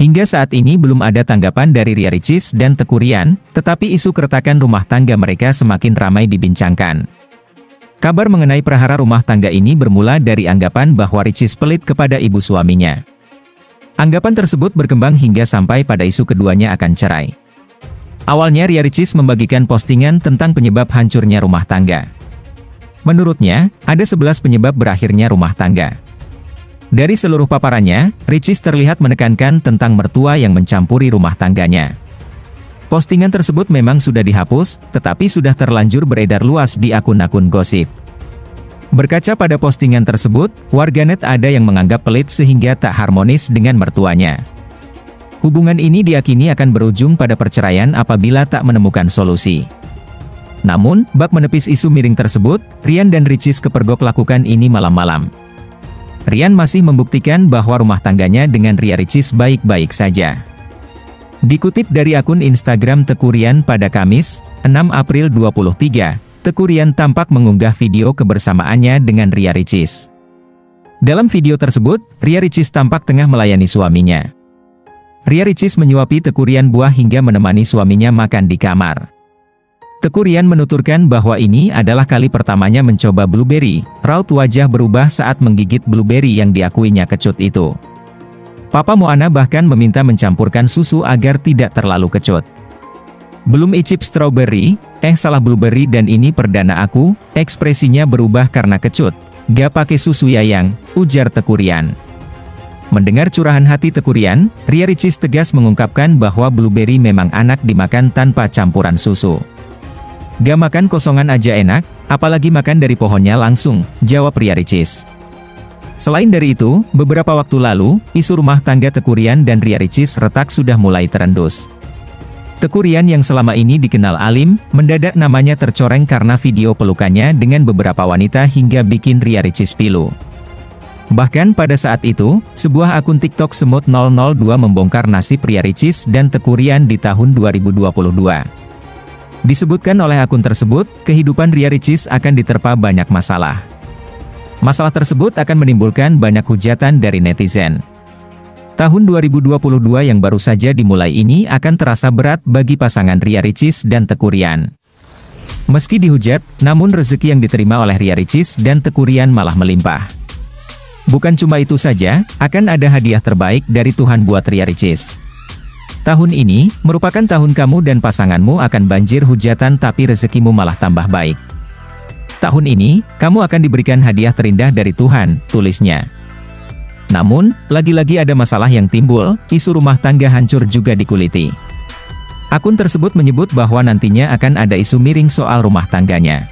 Hingga saat ini belum ada tanggapan dari Ria Ricis dan Teku Rian, tetapi isu keretakan rumah tangga mereka semakin ramai dibincangkan. Kabar mengenai perhara rumah tangga ini bermula dari anggapan bahwa Ricis pelit kepada ibu suaminya. Anggapan tersebut berkembang hingga sampai pada isu keduanya akan cerai. Awalnya Ria Ricis membagikan postingan tentang penyebab hancurnya rumah tangga. Menurutnya, ada 11 penyebab berakhirnya rumah tangga. Dari seluruh paparannya, Ricis terlihat menekankan tentang mertua yang mencampuri rumah tangganya. Postingan tersebut memang sudah dihapus, tetapi sudah terlanjur beredar luas di akun-akun gosip. Berkaca pada postingan tersebut, warganet ada yang menganggap pelit sehingga tak harmonis dengan mertuanya. Hubungan ini diakini akan berujung pada perceraian apabila tak menemukan solusi. Namun, bak menepis isu miring tersebut, Rian dan Ricis kepergok lakukan ini malam-malam. Rian masih membuktikan bahwa rumah tangganya dengan Ria Ricis baik-baik saja. Dikutip dari akun Instagram Tekurian pada Kamis, 6 April 23, Tekurian tampak mengunggah video kebersamaannya dengan Ria Ricis. Dalam video tersebut, Ria Ricis tampak tengah melayani suaminya. Ria Ricis menyuapi Tekurian buah hingga menemani suaminya makan di kamar. Tekurian menuturkan bahwa ini adalah kali pertamanya mencoba blueberry, raut wajah berubah saat menggigit blueberry yang diakuinya kecut itu. Papa Moana bahkan meminta mencampurkan susu agar tidak terlalu kecut. Belum icip strawberry, eh salah blueberry dan ini perdana aku, ekspresinya berubah karena kecut. Gak pakai susu yayang, ujar Tekurian. Mendengar curahan hati Tekurian, Ria Ricis tegas mengungkapkan bahwa blueberry memang anak dimakan tanpa campuran susu. Gak makan kosongan aja enak, apalagi makan dari pohonnya langsung, jawab Ria Ricis. Selain dari itu, beberapa waktu lalu, isu rumah tangga Tekurian dan Ria Ricis retak sudah mulai terendus. Tekurian yang selama ini dikenal alim, mendadak namanya tercoreng karena video pelukannya dengan beberapa wanita hingga bikin Ria Ricis pilu. Bahkan pada saat itu, sebuah akun TikTok Semut 002 membongkar nasib Ria Ricis dan Tekurian di tahun 2022. Disebutkan oleh akun tersebut, kehidupan Ria Ricis akan diterpa banyak masalah. Masalah tersebut akan menimbulkan banyak hujatan dari netizen. Tahun 2022 yang baru saja dimulai ini akan terasa berat bagi pasangan Ria Ricis dan Tekurian. Meski dihujat, namun rezeki yang diterima oleh Ria Ricis dan Tekurian malah melimpah. Bukan cuma itu saja, akan ada hadiah terbaik dari Tuhan buat Ria Ricis. Tahun ini, merupakan tahun kamu dan pasanganmu akan banjir hujatan tapi rezekimu malah tambah baik. Tahun ini, kamu akan diberikan hadiah terindah dari Tuhan, tulisnya. Namun, lagi-lagi ada masalah yang timbul, isu rumah tangga hancur juga dikuliti. Akun tersebut menyebut bahwa nantinya akan ada isu miring soal rumah tangganya.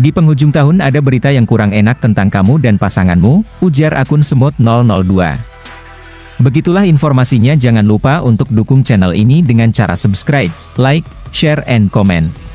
Di penghujung tahun ada berita yang kurang enak tentang kamu dan pasanganmu, ujar akun semut 002. Begitulah informasinya jangan lupa untuk dukung channel ini dengan cara subscribe, like, share and comment.